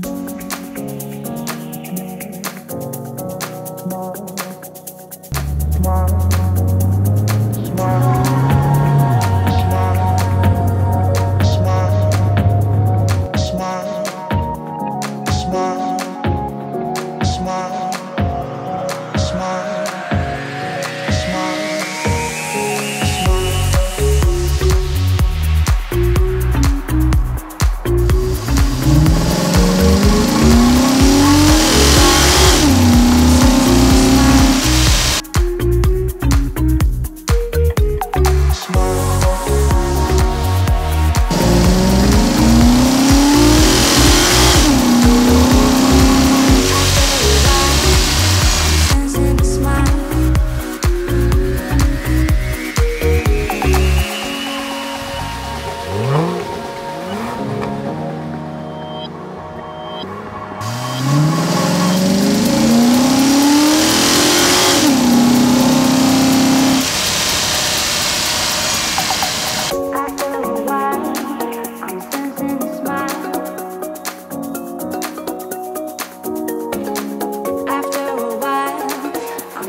smile. smile smile smile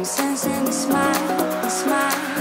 sensing a smile, a smile.